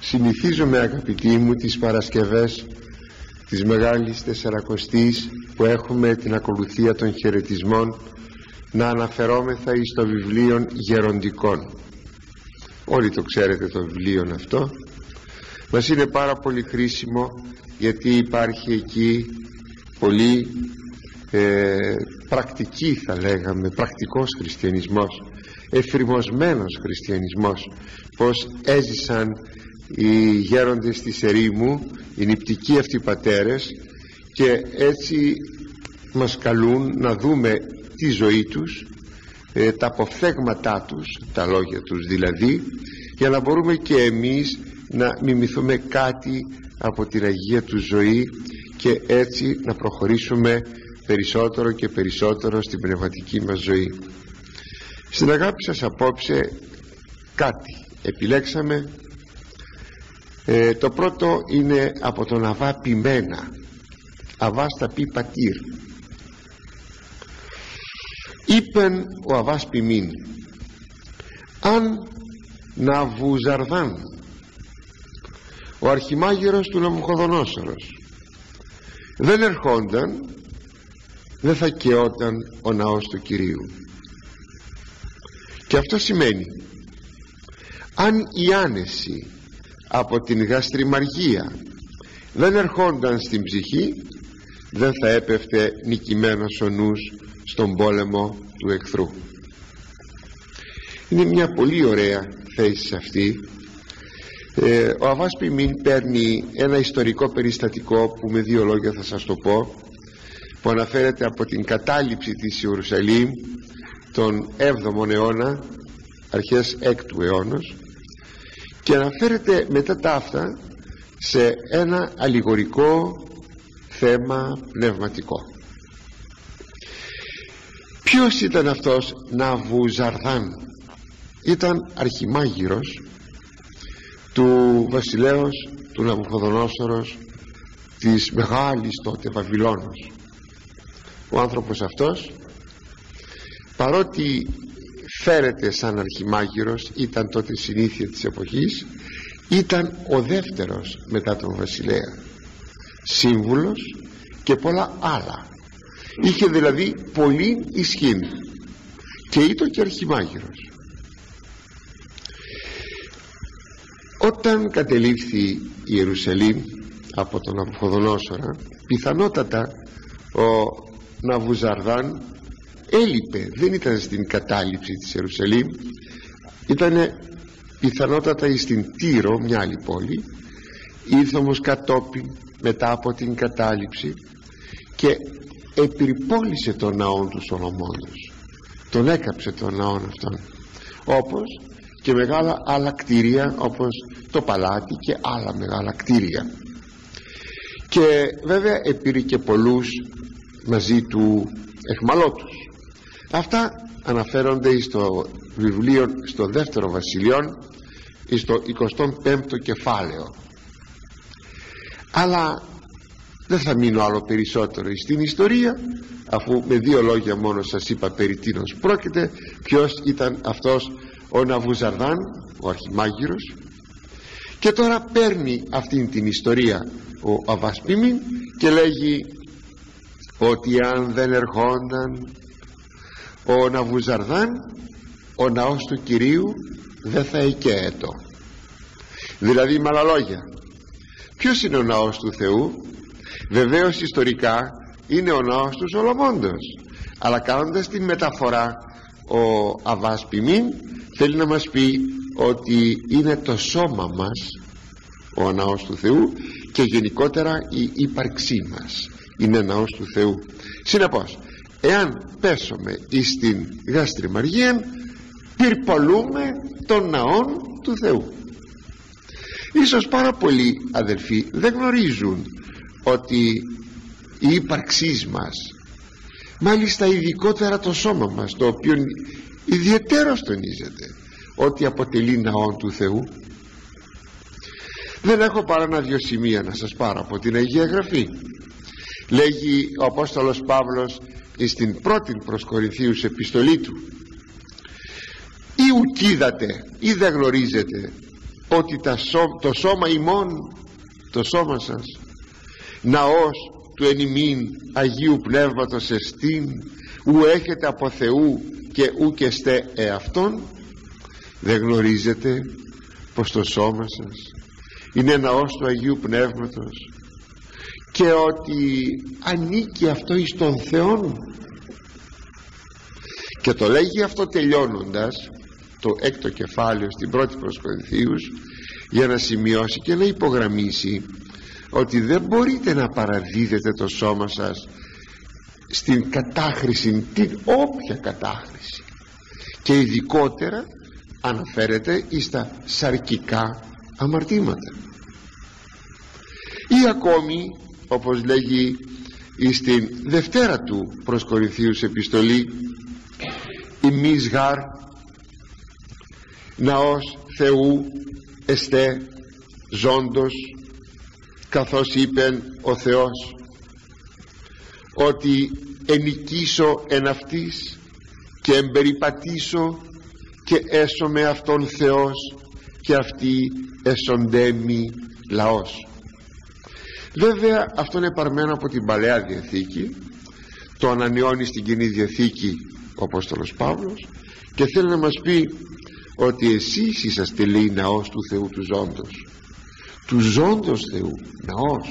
συνηθίζομαι αγαπητοί μου τις Παρασκευές της Μεγάλης Τεσσαρακοστής που έχουμε την ακολουθία των χαιρετισμών να αναφερόμεθα εις το βιβλίο γεροντικών. Όλοι το ξέρετε το βιβλίο αυτό. Μας είναι πάρα πολύ χρήσιμο γιατί υπάρχει εκεί πολύ ε, πρακτική θα λέγαμε πρακτικός χριστιανισμός εφηρμοσμένος χριστιανισμός πως έζησαν οι γέροντες της ερήμου οι νηπτικοί αυτοί πατέρες και έτσι μας καλούν να δούμε τη ζωή τους ε, τα αποφθέγματά τους τα λόγια τους δηλαδή για να μπορούμε και εμείς να μιμηθούμε κάτι από την Αγία του ζωή και έτσι να προχωρήσουμε περισσότερο και περισσότερο στην πνευματική μας ζωή. Στην αγάπη σας απόψε κάτι επιλέξαμε ε, το πρώτο είναι από τον Αβά Πιμένα. Αβά στα πει πατήρ. Είπεν ο Αβάς Πιμήν αν να βουζαρδάν ο αρχιμάγερος του Ναμουχοδονόσορος δεν ερχόνταν δεν θα καιόταν ο ναός του Κυρίου και αυτό σημαίνει αν η άνεση από την γαστριμαργία. Δεν ερχόνταν στην ψυχή δεν θα έπεφτε νικημένος ο νους στον πόλεμο του εχθρού. Είναι μια πολύ ωραία θέση αυτή. Ε, ο Αβάς Πιμίν παίρνει ένα ιστορικό περιστατικό που με δύο λόγια θα σας το πω που αναφέρεται από την κατάληψη της Ιερουσαλήμ τον 7ο αιώνα αρχές 6ου αιώνος και αναφέρεται μετά τα αυτά σε ένα αλληγορικό θέμα πνευματικό. Ποιος ήταν αυτός Ναβουζαρδάν; Ήταν αρχιμάγειρος του βασιλέως του Ναβουχοδονόσορος της μεγάλης τότε Βαβυλώνος. Ο άνθρωπος αυτός παρότι φέρεται σαν αρχιμάγειρος ήταν τότε συνήθεια της εποχής ήταν ο δεύτερος μετά τον βασιλέα. Σύμβουλος και πολλά άλλα. Είχε δηλαδή πολύ ισχύ και ήταν και αρχιμάγειρος. Όταν κατελήφθη η Ιερουσαλήμ από τον Αμφοδονόσορα πιθανότατα ο Ναβουζαρδάν έλειπε δεν ήταν στην κατάληψη της Ιερουσαλήμ ήταν πιθανότατα στην Τύρο μια άλλη πόλη ήρθε όμως κατόπιν μετά από την κατάληψη και επιρρυπόλησε τον ναό του Σολομώντος τον έκαψε τον ναό αυτόν. Όπως και μεγάλα άλλα κτίρια όπως το παλάτι και άλλα μεγάλα κτίρια. Και βέβαια επήρε και πολλούς μαζί του εχμαλώτους αυτά αναφέρονται στο βιβλίο στο δεύτερο βασιλιόν στο 25ο κεφάλαιο. Αλλά δεν θα μείνω άλλο περισσότερο στην ιστορία αφού με δύο λόγια μόνο σας είπα περί τίνος πρόκειται ποιος ήταν αυτός ο Ναβουζαρδάν ο αρχιμάγειρος. Και τώρα παίρνει αυτήν την ιστορία ο Αβασπίμιν και λέγει ότι αν δεν ερχόνταν ο Ναβουζαρδάν ο ναός του Κυρίου δεν θα εκαίετο δηλαδή με άλλα λόγια ποιος είναι ο ναός του Θεού; Βεβαίως ιστορικά είναι ο ναός του Σολομώντος. Αλλά κάνοντας την μεταφορά ο Αβάς Πιμήν θέλει να μας πει ότι είναι το σώμα μας ο ναός του Θεού και γενικότερα η ύπαρξή μας είναι ναός του Θεού. Συνεπώς εάν πέσουμε εις την γαστριμαργία πυρπολούμε τον ναόν του Θεού. Ίσως πάρα πολλοί αδελφοί δεν γνωρίζουν ότι η ύπαρξής μας μάλιστα ειδικότερα το σώμα μας το οποίο ιδιαίτερο τονίζεται ότι αποτελεί ναόν του Θεού. Δεν έχω παρά ένα δυο σημεία να σας πάρω από την Αγία Γραφή. Λέγει ο Απόστολος Παύλος στην πρώτη προς Κορινθίους επιστολή του ή ουκίδατε ή δεν γνωρίζετε ότι το σώμα ημών το σώμα σας ναός του ενημίν Αγίου Πνεύματος εστίν ου έχετε από Θεού και ου και στε εαυτόν δεν γνωρίζετε πως το σώμα σας είναι ναός του Αγίου Πνεύματος και ότι ανήκει αυτό εις τον Θεό και το λέγει αυτό τελειώνοντας το έκτο κεφάλαιο στην πρώτη προς για να σημειώσει και να υπογραμμίσει ότι δεν μπορείτε να παραδίδετε το σώμα σας στην κατάχρηση την όποια κατάχρηση. Και ειδικότερα αναφέρεται στα σαρκικά αμαρτήματα. Ή ακόμη όπως λέγει στην δευτέρα του προς Κορινθίους επιστολή η Μίσγαρ ναός Θεού εστέ ζώντος καθώς είπε ο Θεός ότι ενικήσω εν αυτής και εμπεριπατήσω και έσω με αυτόν Θεός και αυτή εσοντέμι λαός βέβαια αυτό είναι παρμένο από την Παλαιά Διαθήκη. Το ανανεώνει στην Κοινή Διαθήκη ο Απόστολος Παύλος και θέλει να μας πει ότι εσείς είσαστε λέει ναός του Θεού του ζώντος. Του ζώντος Θεού ναός.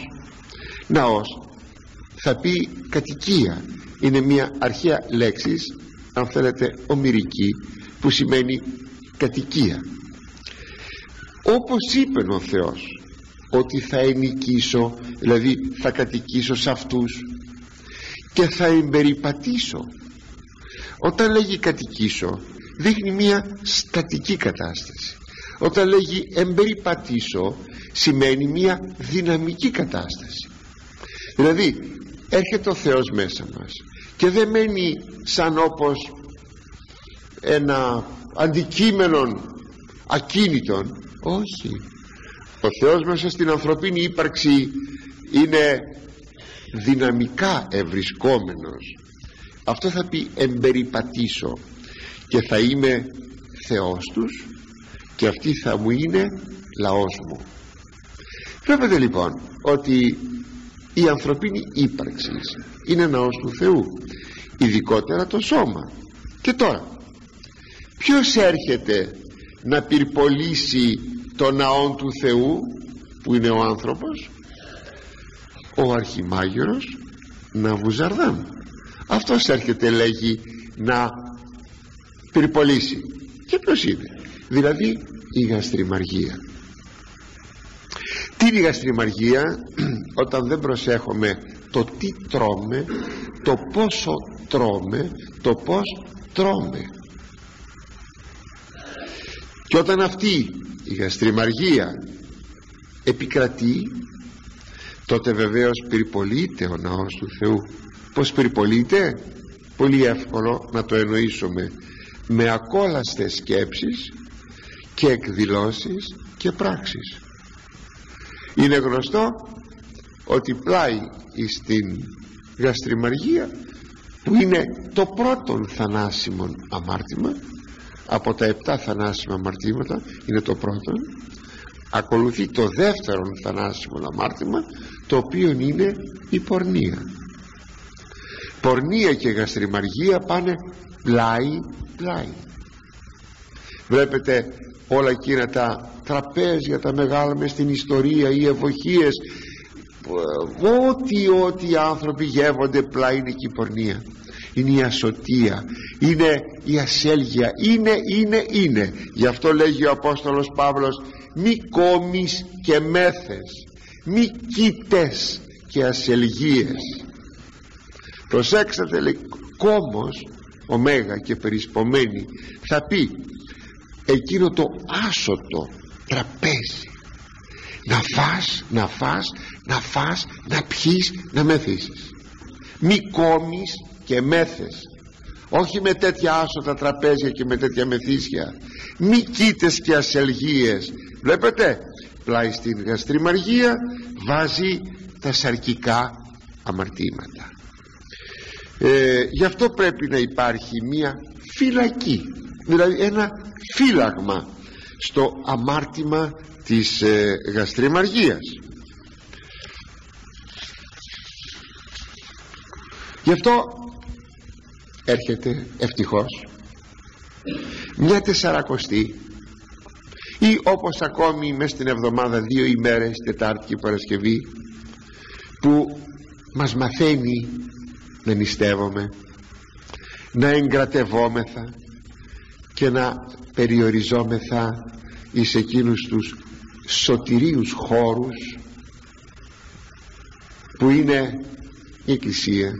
Ναός θα πει κατοικία. Είναι μια αρχαία λέξης αν θέλετε ομυρική που σημαίνει κατοικία. Όπως είπε ο Θεός ότι θα ενοικήσω δηλαδή θα κατοικήσω σε αυτούς και θα εμπεριπατήσω. Όταν λέγει κατοικήσω δείχνει μια στατική κατάσταση. Όταν λέγει εμπεριπατήσω σημαίνει μια δυναμική κατάσταση. Δηλαδή έρχεται ο Θεός μέσα μας και δεν μένει σαν όπως ένα αντικείμενο ακίνητον. Όχι ο Θεός μέσα στην ανθρωπίνη ύπαρξη είναι δυναμικά ευρισκόμενος. Αυτό θα πει εμπεριπατήσω και θα είμαι Θεός τους και αυτοί θα μου είναι λαός μου. Βλέπετε λοιπόν ότι η ανθρωπίνη ύπαρξη είναι ναός του Θεού ειδικότερα το σώμα. Και τώρα ποιος έρχεται να πυρπολίσει το ναό του Θεού που είναι ο άνθρωπος ο αρχιμάγερος Ναβουζαρδάμ αυτός έρχεται λέγει να πυρπολίσει. Και ποιος είναι; Δηλαδή η γαστριμαργία. Τι είναι η γαστριμαργία; Όταν δεν προσέχουμε το τι τρώμε το πόσο τρώμε το πως τρώμε. Και όταν αυτή η γαστριμαργία επικρατεί τότε βεβαίως περιπολείται ο ναός του Θεού. Πως περιπολείται; Πολύ εύκολο να το εννοήσουμε. Με ακόλαστες σκέψεις και εκδηλώσεις και πράξεις. Είναι γνωστό ότι πλάι στην γαστριμαργία που είναι το πρώτο θανάσιμο αμάρτημα από τα επτά θανάσιμα αμαρτήματα είναι το πρώτο. Ακολουθεί το δεύτερο θανάσιμο αμάρτημα το οποίο είναι η πορνεία. Πορνεία και γαστριμαργία πάνε πλάι πλάι. Βλέπετε όλα εκείνα τα τραπέζια τα μεγάλα μες στην ιστορία οι ευοχίες. Ό,τι ό,τι οι άνθρωποι γεύονται πλάι είναι και η πορνεία είναι η ασωτεία είναι η ασέλγεια είναι είναι είναι. Γι' αυτό λέγει ο Απόστολος Παύλος μη κόμεις και μέθες μη κοίτες και ασελγίες προσέξτε λέει κόμος ωμέγα και περισπομένη θα πει εκείνο το άσωτο τραπέζι να φας, να φας, να φας, να πιείς, να μεθύσεις. Μη κόμεις και μέθες. Όχι με τέτοια άσωτα τραπέζια και με τέτοια μεθύσια. Μη κοίτες και ασελγίες. Βλέπετε πλάι στην γαστριμαργία βάζει τα σαρκικά αμαρτήματα. Ε, γι' αυτό πρέπει να υπάρχει μία φυλακή. Δηλαδή ένα φύλαγμα στο αμάρτημα της ε, γαστριμαργίας. Γι' αυτό έρχεται ευτυχώς. Μια τεσσαρακοστή ή όπως ακόμη μέσα στην εβδομάδα δύο ημέρες Τετάρτη και Παρασκευή που μας μαθαίνει να νηστεύομαι να εγκρατευόμεθα και να περιοριζόμεθα εις εκείνους τους σωτηρίους χώρους που είναι η Εκκλησία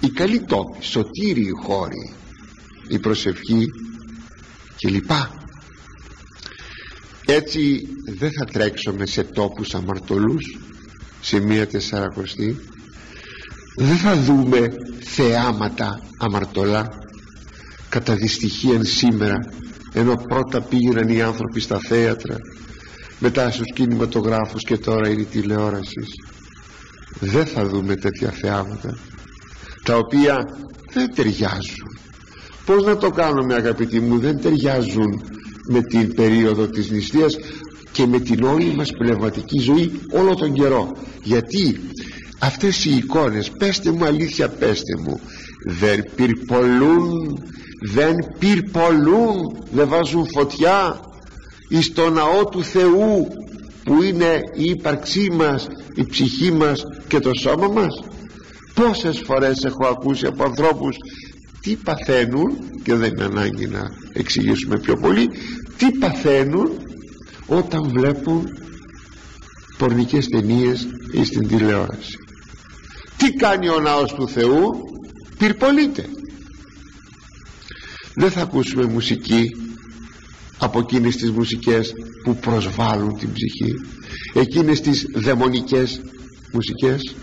η καλή τόπη, σωτήριοι χώροι η προσευχή κλπ. Έτσι δεν θα τρέξουμε σε τόπους αμαρτωλούς σε μία τεσσαρακοστή. Δεν θα δούμε θεάματα αμαρτωλά. Κατά δυστυχίαν σήμερα ενώ πρώτα πήγαιναν οι άνθρωποι στα θέατρα μετά στους κινηματογράφους και τώρα είναι η τηλεόρασης. Δεν θα δούμε τέτοια θεάματα τα οποία δεν ταιριάζουν. Πως να το κάνουμε αγαπητοί μου δεν ταιριάζουν με την περίοδο της νηστείας και με την όλη μας πνευματική ζωή όλο τον καιρό. Γιατί αυτές οι εικόνες πέστε μου αλήθεια πέστε μου δεν πυρπολούν δεν πυρπολούν δεν βάζουν φωτιά εις το ναό του Θεού που είναι η ύπαρξή μας η ψυχή μας και το σώμα μας πόσες φορές έχω ακούσει από ανθρώπους τι παθαίνουν και δεν είναι ανάγκη να εξηγήσουμε πιο πολύ τι παθαίνουν όταν βλέπουν πορνικές ταινίες ή στην τηλεόραση τι κάνει ο ναός του Θεού πυρπολείται. Δεν θα ακούσουμε μουσική από εκείνες τις μουσικές που προσβάλλουν την ψυχή. Εκείνες τις δαιμονικές μουσικές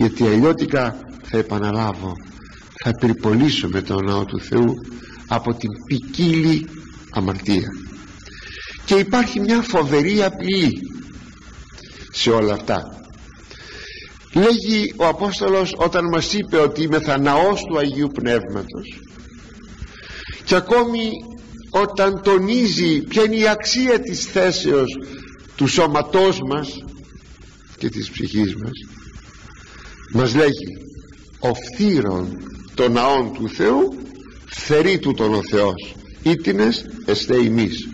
γιατί αλλιώτικα θα επαναλάβω θα πυρπολίσουμε τον ναό του Θεού από την ποικίλη αμαρτία. Και υπάρχει μια φοβερή απειλή σε όλα αυτά. Λέγει ο Απόστολος όταν μας είπε ότι είμαι θα ναός του Αγίου Πνεύματος και ακόμη όταν τονίζει ποια είναι η αξία της θέσεως του σώματός μας και της ψυχής μας μας λέγει ο φθήρον των ναών του Θεού θερεί του τον ο Θεός ήτινες εστέ ημείς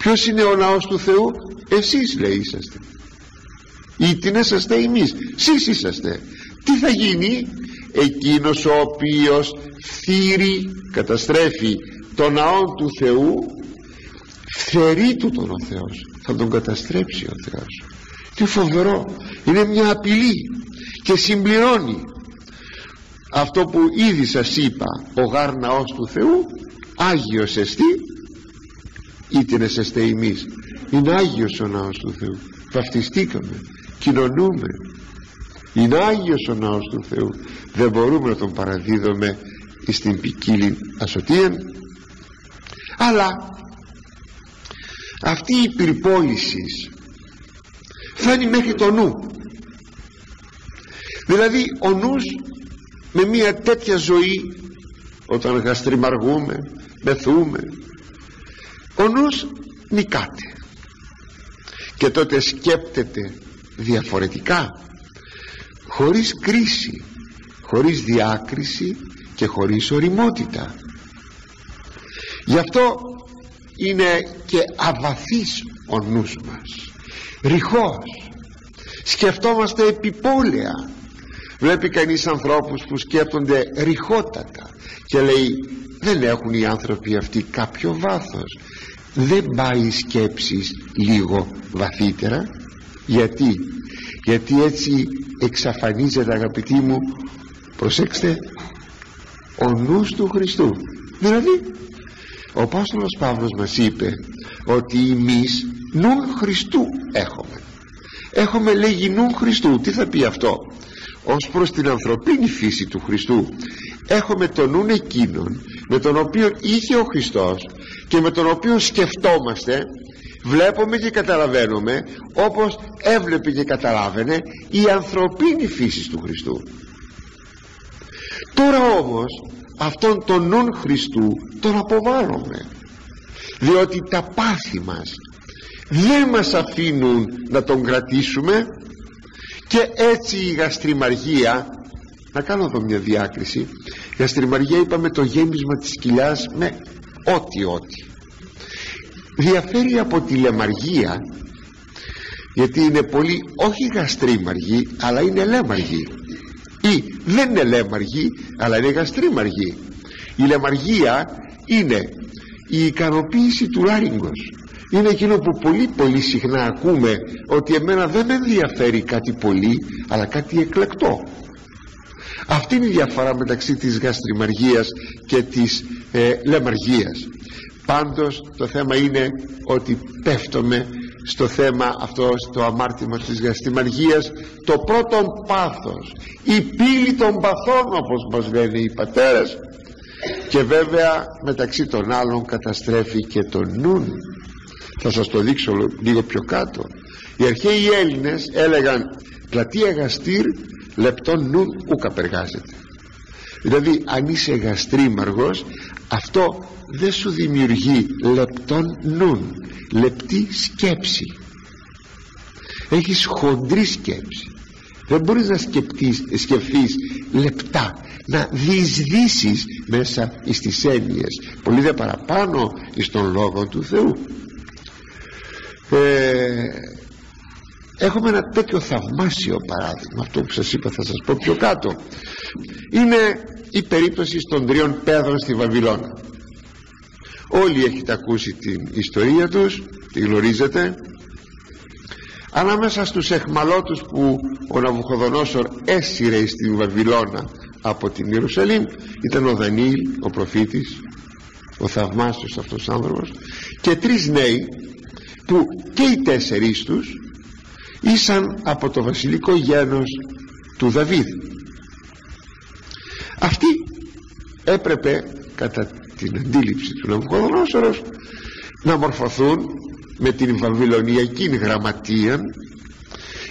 ποιος είναι ο ναός του Θεού; Εσείς λέει είσαστε. Ήτινες εστέ ημείς. Εσείς είσαστε. Τι θα γίνει; Εκείνος ο οποίος φθήρει καταστρέφει το ναό του Θεού θερεί του τον ο Θεός. Θα τον καταστρέψει ο Θεός. Τι φοβερό. Είναι μια απειλή και συμπληρώνει. Αυτό που ήδη σας είπα ο γάρ ναός του Θεού Άγιος εστί ήτινες εστέ εμείς είναι Άγιος ο ναός του Θεού. Βαφτιστήκαμε κοινωνούμε. Είναι Άγιος ο ναός του Θεού. Δεν μπορούμε να τον παραδίδουμε στην ποικίλη ασωτία αλλά αυτή η πυρπόλησης φτάνει μέχρι το νου δηλαδή ο νους με μια τέτοια ζωή όταν γαστριμαργούμε μεθούμε ο νους νικάται. Και τότε σκέπτεται διαφορετικά. Χωρίς κρίση χωρίς διάκριση και χωρίς οριμότητα. Γι' αυτό είναι και αβαθής ο νους μας. Ρηχός. Σκεφτόμαστε επιπόλαια βλέπει κανείς ανθρώπους που σκέπτονται ρηχότατα και λέει δεν έχουν οι άνθρωποι αυτοί κάποιο βάθος. Δεν πάει η σκέψη λίγο βαθύτερα γιατί; Γιατί έτσι εξαφανίζεται αγαπητοί μου προσέξτε ο νους του Χριστού. Δηλαδή ο Απόστολος Παύλος μας είπε ότι εμείς νου Χριστού έχουμε. Έχουμε λέγει νου Χριστού. Τι θα πει αυτό; Ως προς την ανθρωπίνη φύση του Χριστού. Έχουμε τον νου εκείνον με τον οποίο είχε ο Χριστός και με τον οποίο σκεφτόμαστε βλέπουμε και καταλαβαίνουμε όπως έβλεπε και καταλάβαινε η ανθρωπίνη φύση του Χριστού. Τώρα όμως αυτόν τον νουν Χριστού τον αποβάλλουμε διότι τα πάθη μας δεν μας αφήνουν να τον κρατήσουμε και έτσι η γαστριμαργία να κάνω εδώ μια διάκριση η γαστριμαργία είπαμε το γέμισμα της κοιλιάς με ό,τι ό,τι. Διαφέρει από τη λεμαργία γιατί είναι πολύ όχι γαστρίμαργη αλλά είναι λέμαργη. Ή δεν είναι λέμαργη αλλά είναι γαστρίμαργη. Η λεμαργία είναι η ικανοποίηση του λάριγκος είναι εκείνο που πολύ πολύ συχνά ακούμε ότι εμένα δεν με ενδιαφέρει κάτι πολύ αλλά κάτι εκλεκτό. Αυτή είναι η διαφορά μεταξύ της γαστριμαργίας και της ε, λεμαργίας. Πάντως το θέμα είναι ότι πέφτουμε στο θέμα αυτό στο αμάρτημα της γαστριμαργίας. Το πρώτο πάθος η πύλη των παθών όπως μας λένε οι πατέρες. Και βέβαια μεταξύ των άλλων καταστρέφει και τον νουν θα σας το δείξω λίγο πιο κάτω. Οι αρχαίοι Έλληνες έλεγαν πλατεία γαστήρ λεπτόν νουν ούκα περγάζεται δηλαδή αν είσαι γαστρίμαργος αυτό δεν σου δημιουργεί λεπτόν νουν λεπτή σκέψη. Έχεις χοντρή σκέψη. Δεν μπορείς να σκεφτείς, σκεφτείς λεπτά να διεισδύσεις μέσα στις έννοιες πολύ δε παραπάνω εις τον Λόγο του Θεού ε, έχουμε ένα τέτοιο θαυμάσιο παράδειγμα αυτό που σας είπα θα σας πω πιο κάτω. Είναι η περίπτωση των τριών παιδρων στη Βαβυλώνα. Όλοι έχετε ακούσει την ιστορία τους τη γνωρίζετε. Ανάμεσα στους εχμαλώτους που ο Ναβουχοδονόσορ έσυρε στην Βαβυλώνα από την Ιερουσαλήμ ήταν ο Δανίλ ο προφήτης ο θαυμάσιος αυτός άνθρωπος και τρεις νέοι που και οι τέσσερις τους ήσαν από το βασιλικό γένος του Δαβίδ. Αυτοί έπρεπε κατά την αντίληψη του Ναβουχοδονόσορος να μορφωθούν με την Βαβυλωνιακή γραμματεία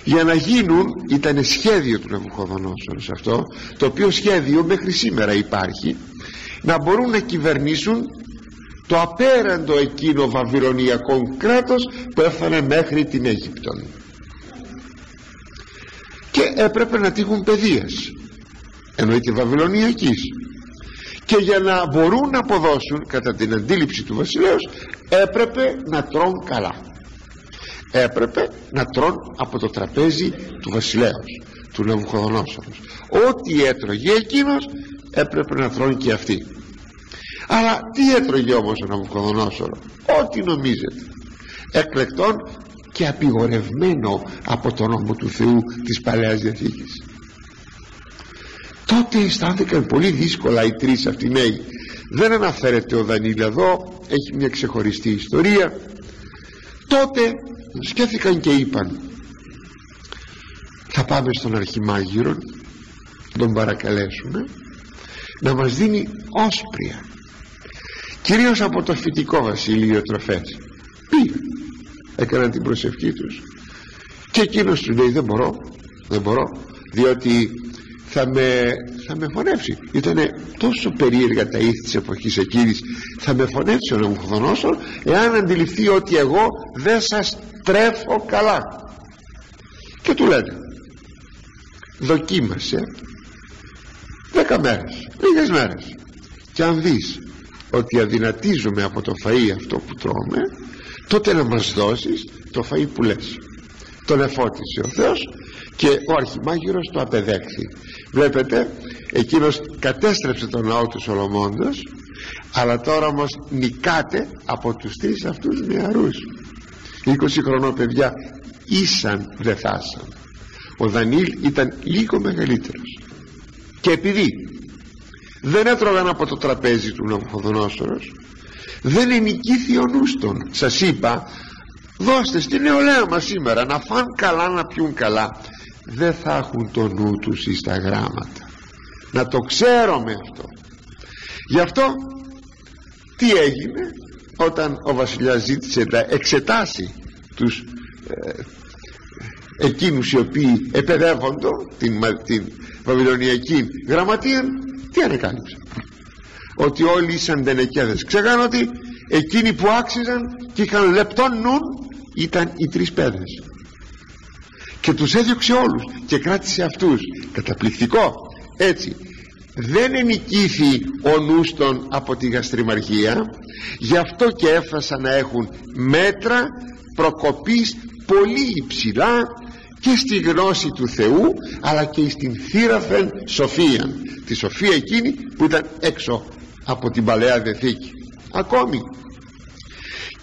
για να γίνουν ήταν σχέδιο του Ναβουχοδονόσορος αυτό το οποίο σχέδιο μέχρι σήμερα υπάρχει να μπορούν να κυβερνήσουν το απέραντο εκείνο βαβυλωνιακό κράτος που έφτανε μέχρι την Αίγυπτον. Και έπρεπε να τύχουν παιδείας εννοείται βαβυλωνιακής. Και για να μπορούν να αποδώσουν κατά την αντίληψη του βασιλέως έπρεπε να τρών καλά. Έπρεπε να τρών από το τραπέζι του βασιλέως του Ναβουχοδονόσορος ό,τι έτρωγε εκείνος έπρεπε να τρώνε και αυτοί αλλά τι έτρωγε όμως ο Ναβουχοδονόσορο ό,τι νομίζετε. Εκλεκτών και απειγορευμένο από τον νόμο του Θεού της Παλαιάς Διαθήκης. Τότε αισθάνθηκαν πολύ δύσκολα οι τρεις αυτοί νέοι. Δεν αναφέρεται ο Δανίλ εδώ έχει μια ξεχωριστή ιστορία. Τότε σκέφτηκαν και είπαν θα πάμε στον Αρχιμάγειρο τον παρακαλέσουμε να μας δίνει όσπρια κυρίως από το φυτικό βασίλειο τροφές πήγαν έκαναν την προσευχή τους. Και εκείνος του λέει δεν μπορώ δεν μπορώ διότι θα με, θα με φωνεύσει ήταν τόσο περίεργα τα ήθη της εποχής εκείνης. Θα με φωνεύσει ο Ναμουχοδονόσορ εάν αντιληφθεί ότι εγώ δεν σας τρέφω καλά και του λένε δοκίμασε δέκα μέρες λίγες μέρες. Και αν δεις ότι αδυνατίζουμε από το φαΐ αυτό που τρώμε τότε να μας δώσεις το φαΐ που λες. Τον εφώτισε ο Θεός και ο Αρχιμάγειρος το απεδέχθη. Βλέπετε εκείνος κατέστρεψε τον ναό του Σολομώντος αλλά τώρα όμως νικάται από τους τρεις αυτούς νεαρούς. 20 χρονών παιδιά ήσαν δεν θάσαν. Ο Δανίλ ήταν λίγο μεγαλύτερος. Και επειδή δεν έτρωγαν από το τραπέζι του Ναυκοδονόσορος δεν ενικήθη ο νους των σας είπα δώστε στην νεολαία μας σήμερα να φαν καλά να πιούν καλά. Δεν θα έχουν το νου τους στα γράμματα. Να το ξέρουμε αυτό. Γι' αυτό τι έγινε όταν ο βασιλιάς ζήτησε να εξετάσει τους ε, εκείνους οι οποίοι επαιδεύονται την, την Βαβυλωνιακή γραμματεία τι ανεκάλυψε ότι όλοι ήσαν τενεκέδες ξέχαν ότι εκείνοι που άξιζαν και είχαν λεπτόν νουν ήταν οι τρεις παιδες και τους έδιωξε όλους και κράτησε αυτούς. Καταπληκτικό. Έτσι. Δεν ενικήθη ο νους των από τη γαστριμαργία γι' αυτό και έφτασαν να έχουν μέτρα προκοπής πολύ υψηλά και στη γνώση του Θεού αλλά και στην θύραθεν σοφία τη σοφία εκείνη που ήταν έξω από την Παλαιά Δεθήκη ακόμη.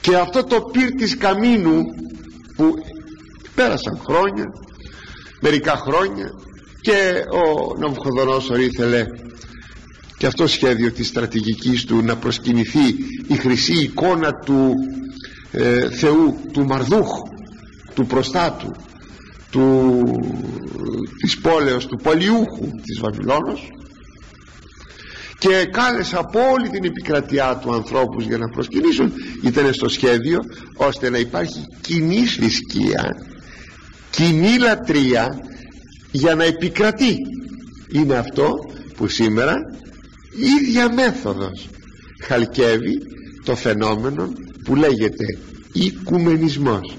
Και αυτό το πυρ της καμίνου που πέρασαν χρόνια μερικά χρόνια και ο Ναβουχοδονόσορ ήθελε και αυτό σχέδιο της στρατηγικής του να προσκυνηθεί η χρυσή εικόνα του ε, Θεού του Μαρδούχ του προστάτου του, της πόλεως του πολιούχου της Βαβυλώνος και κάλεσε από όλη την επικρατεία του ανθρώπους για να προσκυνήσουν. Ήταν στο σχέδιο ώστε να υπάρχει κοινή θρησκεία κοινή λατρεία για να επικρατεί. Είναι αυτό που σήμερα ίδια μέθοδος χαλκεύει το φαινόμενο που λέγεται οικουμενισμός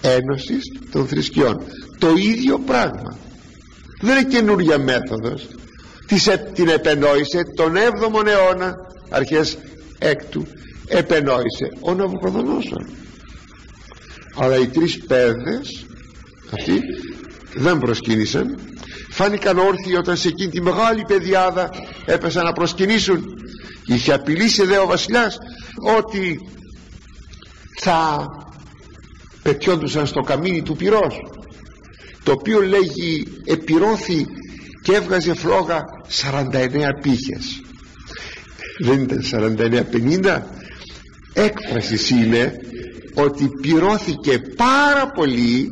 ένωσης των θρησκειών το ίδιο πράγμα. Δεν είναι καινούρια μέθοδος. Την επενόησε τον 7ο αιώνα αρχές έκτου επενόησε ο Ναβουκοδονόσορ αλλά οι τρεις παιδες αυτοί δεν προσκύνησαν. Φάνηκαν όρθιοι όταν σε εκείνη τη μεγάλη παιδιάδα έπεσαν να προσκυνήσουν. Είχε απειλήσει δε ο βασιλιάς ότι θα πετιόντουσαν στο καμίνι του πυρός το οποίο λέγει επιρώθη και έβγαζε φλόγα 49 πύχες δεν ήταν 49-50 έκφρασης είναι ότι πυρώθηκε πάρα πολύ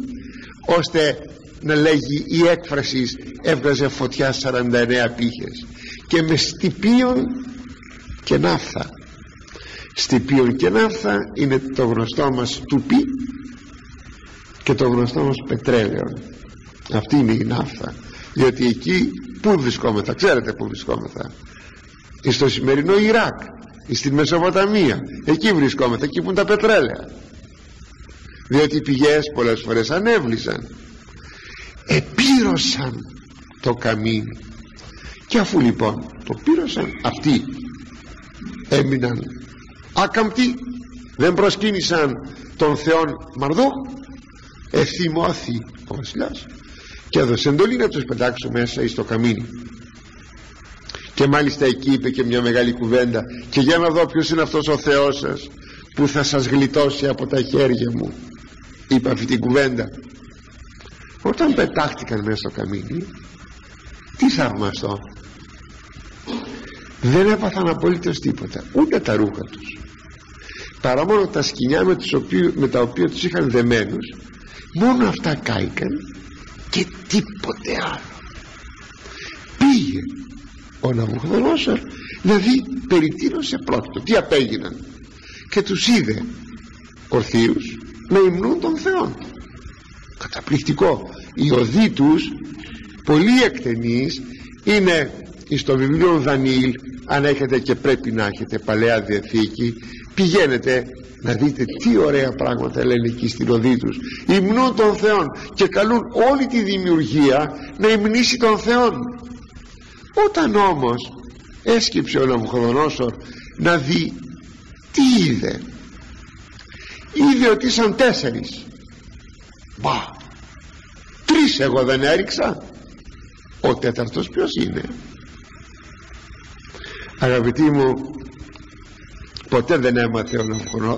ώστε να λέγει η έκφραση έβγαζε φωτιά 49 πύχες και με στυπίον και ναύθα. Στυπίον και ναύθα είναι το γνωστό μας τουπί και το γνωστό μας πετρέλαιο αυτή είναι η ναύθα διότι εκεί που βρισκόμεθα ξέρετε που βρισκόμεθα. Στο σημερινό Ιράκ στην Μεσοποταμία εκεί βρισκόμεθα εκεί που είναι τα πετρέλαια. Διότι οι πηγές πολλές φορές ανέβλησαν. Επήρωσαν το καμίνι και αφού λοιπόν το πήρωσαν αυτοί έμειναν άκαμπτοι δεν προσκύνησαν τον Θεόν Μαρδό ευθυμώθη ο βασιλιάς και έδωσε εντολή να τους πετάξω μέσα εις το καμίνι. Και μάλιστα εκεί είπε και μια μεγάλη κουβέντα και για να δω ποιος είναι αυτός ο Θεός σας που θα σας γλιτώσει από τα χέρια μου είπε αυτή την κουβέντα. Όταν πετάχτηκαν μέσα στο καμίνι τι θαυμαστό δεν έπαθαν απολύτως τίποτα ούτε τα ρούχα τους. Παρά μόνο τα σκηνιά με, τους οποίου, με τα οποία τους είχαν δεμένους μόνο αυτά κάηκαν και τίποτε άλλο. Πήγε ο Ναβουχδονόσορ να δει περί τίνος σε πρόκειτο. Τι απέγιναν. Και τους είδε ορθίους να υμνούν τον Θεό καταπληκτικό. Οι οδοί τους πολύ εκτενείς είναι στο βιβλίο Δανίλ αν έχετε και πρέπει να έχετε παλαιά διαθήκη πηγαίνετε. Να δείτε τι ωραία πράγματα λένε εκεί στην οδή τους. Υμνούν τον Θεό και καλούν όλη τη δημιουργία να υμνήσει τον Θεό όταν όμως έσκυψε ο Ναμουχοδονόσορ να δει τι είδε; Είδε ότι ήσαν τέσσερις. Μπα τρεις εγώ δεν έριξα. Ο τέταρτος ποιος είναι; Αγαπητοί μου ποτέ δεν έμαθε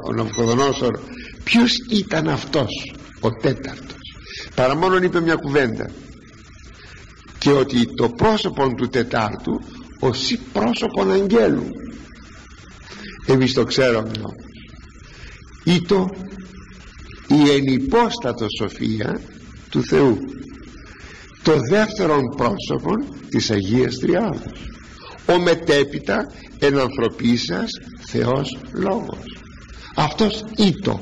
ο Ναυκοδονόσορ ποιος ήταν αυτός ο τέταρτος. Παρά μόνον είπε μια κουβέντα και ότι το πρόσωπο του τετάρτου ως πρόσωπον αγγέλου. Εμείς το ξέρουμε όμως. Ήτο η ενυπόστατος σοφία του Θεού το δεύτερον πρόσωπο της Αγίας Τριάδος ο μετέπειτα ενανθρωπίσας Θεός Λόγος. Αυτός ήτο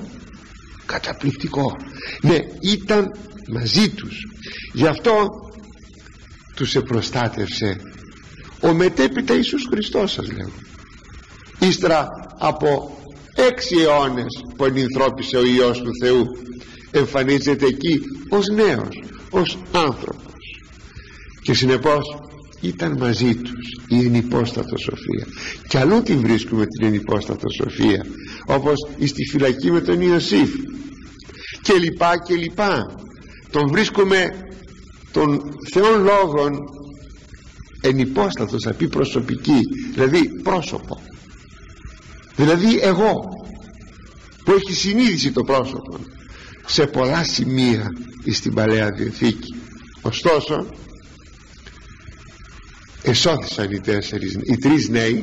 καταπληκτικό. Ναι ήταν μαζί τους. Γι' αυτό τους επροστάτευσε. Ο μετέπειτα Ιησούς Χριστός σας λέω. Ύστερα από έξι αιώνες που ενυνθρώπισε ο Υιός του Θεού εμφανίζεται εκεί ως νέος ως άνθρωπος. Και συνεπώς ήταν μαζί τους η ενυπόστατο Σοφία. Και αλλού την βρίσκουμε την ενυπόστατο Σοφία όπως στη φυλακή με τον Ιωσήφ. Και λοιπά και λοιπά. Τον βρίσκουμε των Θεών Λόγων ενυπόστατος θα πει προσωπική δηλαδή πρόσωπο. Δηλαδή εγώ που έχει συνείδηση το πρόσωπο. Σε πολλά σημεία στην Παλαιά Διαθήκη. Ωστόσο εσώθησαν οι τέσσερις οι τρεις νέοι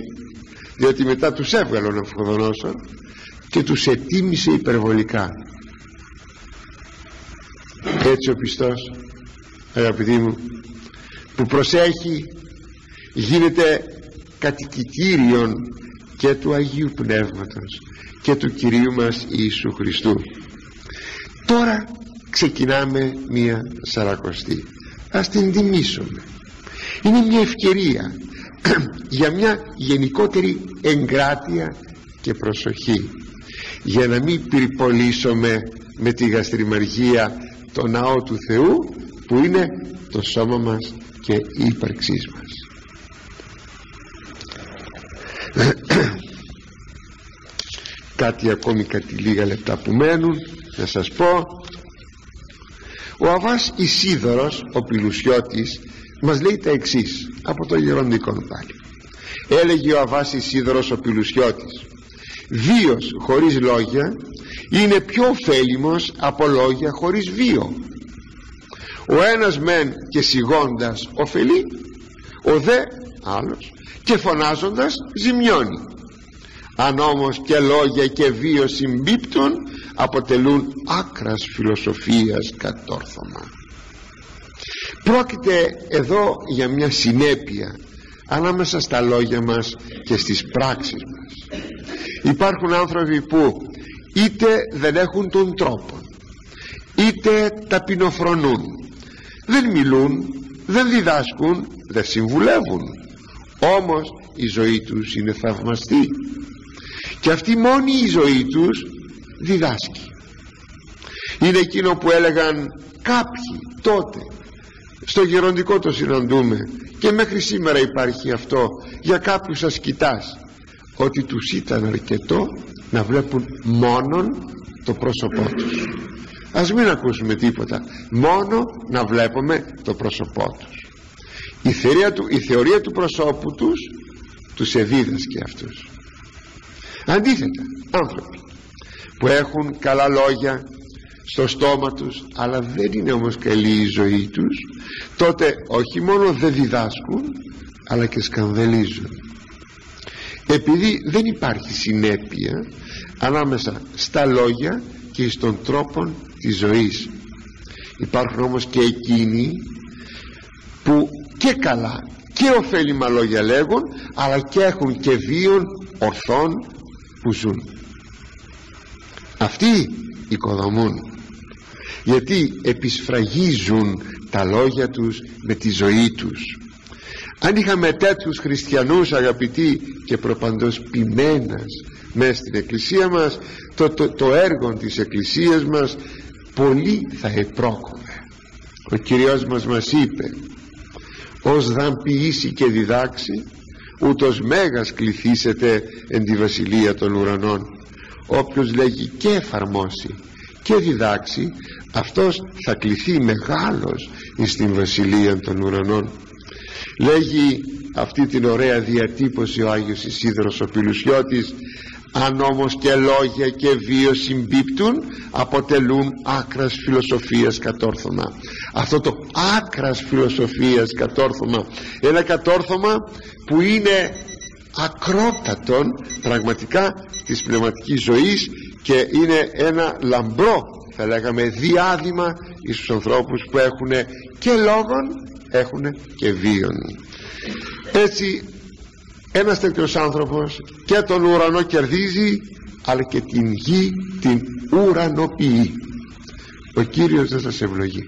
διότι μετά τους έβγαλε ο Ναυκοδονόσορ και τους ετίμησε υπερβολικά. Έτσι ο πιστός αγαπητοί μου που προσέχει γίνεται κατοικητήριον και του Αγίου Πνεύματος και του Κυρίου μας Ιησού Χριστού. Τώρα ξεκινάμε μία σαρακοστή. Ας την τιμήσουμε είναι μια ευκαιρία για μια γενικότερη εγκράτεια και προσοχή. Για να μην πυρπολίσουμε με τη γαστριμαργία το ναό του Θεού που είναι το σώμα μας και η ύπαρξής μας. Κάτι ακόμη κάτι λίγα λεπτά που μένουν να σας πω. Ο Αβάς Ισίδωρος ο Πιλουσιώτης μας λέει τα εξής από το γεροντικό πάλι. Έλεγε ο Αβάς Ισίδωρος ο Πιλουσιώτης βίος χωρίς λόγια είναι πιο ωφέλιμος από λόγια χωρίς βίο. Ο ένας μεν και σιγώντας ωφελεί ο δε άλλος και φωνάζοντας ζημιώνει. Αν όμως και λόγια και βίο συμπίπτουν αποτελούν άκρας φιλοσοφίας κατόρθωμα πρόκειται εδώ για μια συνέπεια ανάμεσα στα λόγια μας και στις πράξεις μας. Υπάρχουν άνθρωποι που είτε δεν έχουν τον τρόπο είτε ταπεινοφρονούν δεν μιλούν δεν διδάσκουν δεν συμβουλεύουν. Όμως η ζωή τους είναι θαυμαστή. Και αυτή μόνη η ζωή τους διδάσκει. Είναι εκείνο που έλεγαν κάποιοι τότε στο γεροντικό το συναντούμε. Και μέχρι σήμερα υπάρχει αυτό. Για κάποιους ασκητάς ότι τους ήταν αρκετό να βλέπουν μόνον το πρόσωπό τους. Ας μην ακούσουμε τίποτα. Μόνο να βλέπουμε το πρόσωπό τους. Η θεωρία του, η θεωρία του προσώπου τους τους εδίδασκε αυτούς. Αντίθετα άνθρωποι που έχουν καλά λόγια στο στόμα τους αλλά δεν είναι όμως καλή η ζωή τους. Τότε όχι μόνο δεν διδάσκουν αλλά και σκανδαλίζουν. Επειδή δεν υπάρχει συνέπεια ανάμεσα στα λόγια και στον τρόπο της ζωής. Υπάρχουν όμως και εκείνοι που και καλά και ωφέλιμα λόγια λέγουν αλλά και έχουν και βίων ορθών που ζουν. Αυτοί οικοδομούν γιατί επισφραγίζουν τα λόγια τους με τη ζωή τους. Αν είχαμε τέτοιους χριστιανούς αγαπητοί και προπαντός ποιμένας μέσα στην εκκλησία μας το, το, το έργο της εκκλησίας μας πολύ θα επρόκουμε ο Κυριός μας μας είπε ως δαν ποιήσει και διδάξει ούτως μέγας κληθήσετε εν τη βασιλεία των ουρανών. Όποιος λέγει και εφαρμόσει και διδάξει αυτός θα κληθεί μεγάλος στην βασιλεία των ουρανών. Λέγει αυτή την ωραία διατύπωση ο Άγιος Ισίδωρος ο Πιλουσιώτης αν όμως και λόγια και βίος συμπίπτουν αποτελούν άκρας φιλοσοφίας κατόρθωμα αυτό το άκρας φιλοσοφίας κατόρθωμα ένα κατόρθωμα που είναι ακρότατον πραγματικά της πνευματικής ζωής και είναι ένα λαμπρό θα λέγαμε διάδημα στους ανθρώπους που έχουν και λόγων έχουν και βίων έτσι ένας τέτοιος άνθρωπος και τον ουρανό κερδίζει αλλά και την γη την ουρανοποιεί. Ο Κύριος δεν σας ευλογεί